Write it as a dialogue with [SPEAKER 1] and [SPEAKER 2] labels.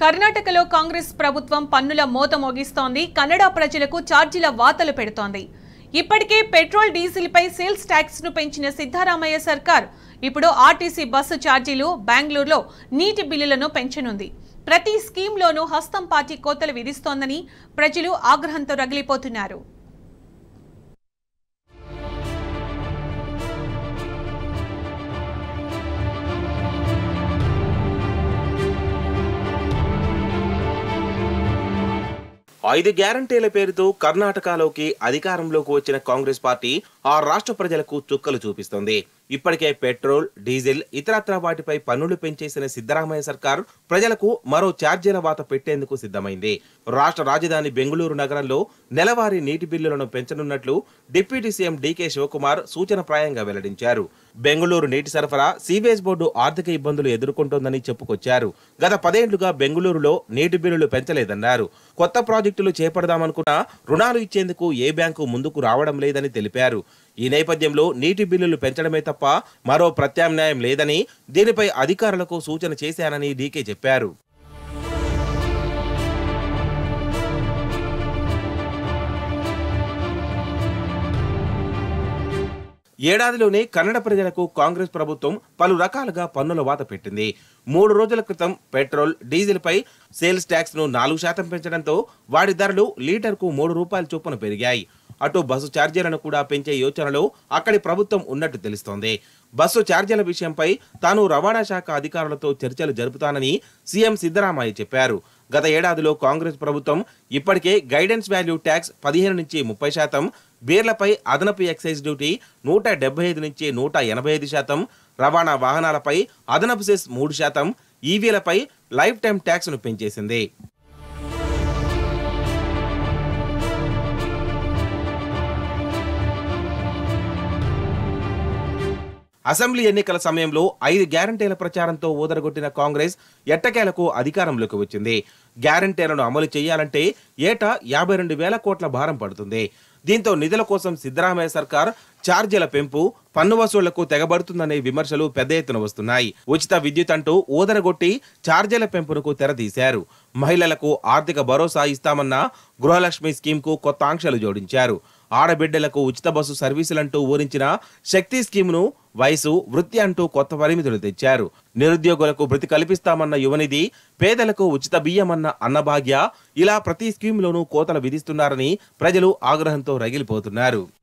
[SPEAKER 1] కర్ణాటకలో కాంగ్రెస్ ప్రభుత్వం పన్నుల మోత మోగిస్తోంది. కన్నడ ప్రజలకు ఛార్జీల వాతలు పెడుతోంది. ఇప్పటికే పెట్రోల్ డీజిల్పై సేల్స్ ట్యాక్స్ను పెంచిన సిద్ధారామయ్య సర్కార్ ఇప్పుడు ఆర్టీసీ బస్సు ఛార్జీలు బెంగళూరులో నీటి బిల్లులను పెంచనుంది. ప్రతి స్కీమ్లోనూ హస్తం పార్టీ కోతలు విధిస్తోందని ప్రజలు ఆగ్రహంతో రగిలిపోతున్నారు.
[SPEAKER 2] ఐదు గ్యారంటీల పేరుతో కర్ణాటకలోకి అధికారంలోకి వచ్చిన కాంగ్రెస్ పార్టీ ఆ రాష్ట్ర ప్రజలకు చుక్కలు చూపిస్తోంది. ఇప్పటికే పెట్రోల్ డీజిల్ ఇతరత్ర వాటిపై పన్నులు పెంచేసిన సిద్దరామయ్య సర్కారు ప్రజలకు మరో ఛార్జీల వాత పెట్టేందుకు సిద్ధమైంది. రాష్ట్ర రాజధాని బెంగళూరు నగరంలో నెలవారీ నీటి బిల్లులను పెంచనున్నట్లు డిప్యూటీ సీఎం డీకే శివకుమార్ సూచనప్రాయంగా వెల్లడించారు. బెంగళూరు నీటి సరఫరా సీవేజ్ బోర్డు ఆర్థిక ఇబ్బందులు ఎదుర్కొంటోందని చెప్పుకొచ్చారు. గత పదేండ్లుగా బెంగళూరులో నీటి బిల్లులు పెంచలేదన్నారు. కొత్త ప్రాజెక్టులు చేపడదామనుకున్నా రుణాలు ఇచ్చేందుకు ఏ బ్యాంకు ముందుకు రావడం లేదని తెలిపారు. ఈ నేపథ్యంలో నీటి బిల్లులు పెంచడమే తప్ప మరో ప్రత్యామ్నాయం లేదని దీనిపై అధికారులకు సూచన చేశానని డీకే చెప్పారు. ఏడాదిలోనే కన్నడ ప్రజలకు కాంగ్రెస్ ప్రభుత్వం పలు రకాలుగా పన్నుల వాత పెట్టింది. మూడు రోజుల క్రితం పెట్రోల్ డీజిల్పై సేల్స్ ట్యాక్స్ను నాలుగు శాతం పెంచడంతో వాటి ధరలు లీటర్కు మూడు రూపాయల చొప్పున పెరిగాయి. అటు బస్సు ఛార్జీలను కూడా పెంచే యోచనలో అక్కడి ప్రభుత్వం ఉన్నట్టు తెలుస్తోంది. బస్సు ఛార్జీల విషయంపై తాను రవాణా శాఖ అధికారులతో చర్చలు జరుపుతానని సీఎం సిద్దరామయ్య చెప్పారు. గత ఏడాదిలో కాంగ్రెస్ ప్రభుత్వం ఇప్పటికే గైడెన్స్ వాల్యూ ట్యాక్స్ పదిహేను నుంచి ముప్పై శాతం బీర్లపై అదనపు ఎక్సైజ్ డ్యూటీ నూట డెబ్బై ఐదు నుంచి నూట ఎనభై ఐదు శాతం రవాణా వాహనాలపై అదనపు సెస్ మూడు శాతం ఈవీలపై లైఫ్ టైం ట్యాక్స్ను పెంచేసింది. అసెంబ్లీ ఎన్నికల సమయంలో ఐదు గ్యారంటీల ప్రచారంతో ఊదరగొట్టిన కాంగ్రెస్ ఎట్టకేలకు అధికారంలోకి వచ్చింది. గ్యారంటీలను అమలు చేయాలంటే ఏటా యాభై రెండు వేల కోట్ల భారం పడుతుంది. దీంతో నిధుల కోసం సిద్దరామయ్య సర్కార్ ఛార్జీల పెంపు పన్ను వసూళ్ళకు తెగబడుతుందనే విమర్శలు పెద్ద ఎత్తున వస్తున్నాయి. ఉచిత విద్యుత్ అంటూ ఊదరగొట్టి ఛార్జీల పెంపునకు తెరదీశారు. మహిళలకు ఆర్థిక భరోసా ఇస్తామన్న గృహలక్ష్మి స్కీమ్కు కొత్త ఆంక్షలు జోడించారు. ఆడబిడ్డలకు ఉచిత బస్సు సర్వీసులంటూ ఊరించిన శక్తి స్కీమ్ను వయసు వృత్తి అంటూ కొత్త పరిమితులు తెచ్చారు. నిరుద్యోగులకు వృత్తి కల్పిస్తామన్న యువనిధి పేదలకు ఉచిత బియ్యమన్న అన్నభాగ్య ఇలా ప్రతి స్కీమ్లోనూ కోతలు విధిస్తున్నారని ప్రజలు ఆగ్రహంతో రగిలిపోతున్నారు.